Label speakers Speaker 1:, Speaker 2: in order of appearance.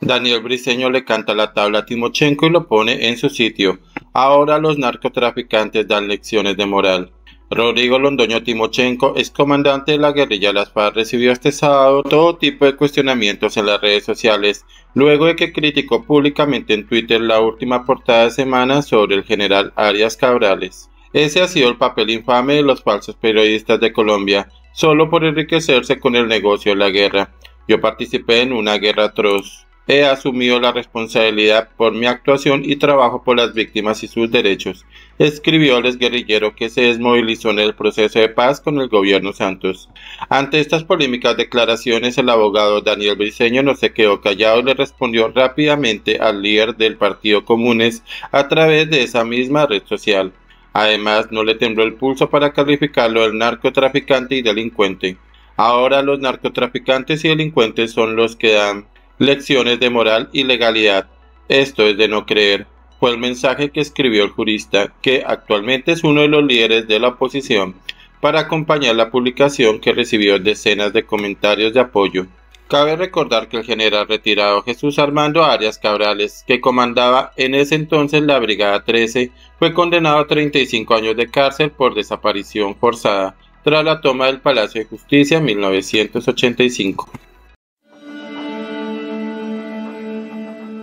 Speaker 1: Daniel Briseño le canta la tabla a Timochenko y lo pone en su sitio. Ahora los narcotraficantes dan lecciones de moral. Rodrigo Londoño Timochenko, ex comandante de la guerrilla las FARC, recibió este sábado todo tipo de cuestionamientos en las redes sociales, luego de que criticó públicamente en Twitter la última portada de semana sobre el general Arias Cabrales. Ese ha sido el papel infame de los falsos periodistas de Colombia, solo por enriquecerse con el negocio de la guerra. Yo participé en una guerra atroz. He asumido la responsabilidad por mi actuación y trabajo por las víctimas y sus derechos, escribió el exguerrillero que se desmovilizó en el proceso de paz con el gobierno Santos. Ante estas polémicas declaraciones, el abogado Daniel Briceño no se quedó callado y le respondió rápidamente al líder del Partido Comunes a través de esa misma red social. Además, no le tembló el pulso para calificarlo del narcotraficante y delincuente. Ahora los narcotraficantes y delincuentes son los que dan Lecciones de moral y legalidad. Esto es de no creer. Fue el mensaje que escribió el jurista, que actualmente es uno de los líderes de la oposición, para acompañar la publicación que recibió decenas de comentarios de apoyo. Cabe recordar que el general retirado Jesús Armando Arias Cabrales, que comandaba en ese entonces la Brigada 13, fue condenado a 35 años de cárcel por desaparición forzada tras la toma del Palacio de Justicia en 1985.